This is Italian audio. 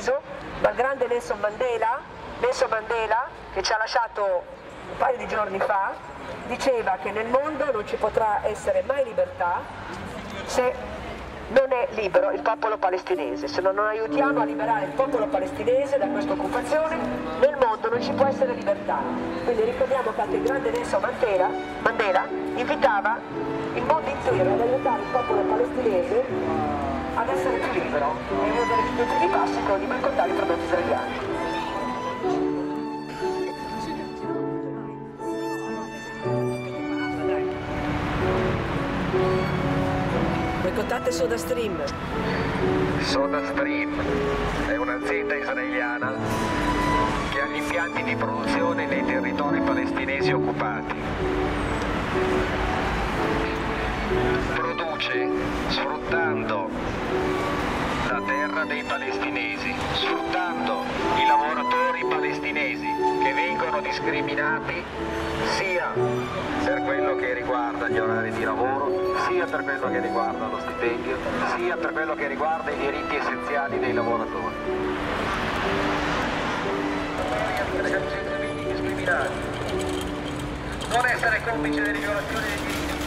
ucciso dal grande Nelson Mandela, Nelson Mandela che ci ha lasciato un paio di giorni fa, diceva che nel mondo non ci potrà essere mai libertà se non è libero il popolo palestinese, se non aiutiamo a liberare il popolo palestinese da questa occupazione, nel mondo non ci può essere libertà. Quindi ricordiamo che anche il grande Nelson Mandela, Mandela invitava il mondo intero ad aiutare il popolo palestinese ad essere più libero. È uno dei primi passi quello di boicottare i prodotti israeliani. Boicottate SodaStream. SodaStream è un'azienda israeliana che ha gli impianti di produzione nei territori palestinesi occupati. Produce sfruttando la terra dei palestinesi, sfruttando i lavoratori palestinesi che vengono discriminati sia per quello che riguarda gli orari di lavoro, sia per quello che riguarda lo stipendio, sia per quello che riguarda i diritti essenziali dei lavoratori. Non essere complice delle violazioni dei diritti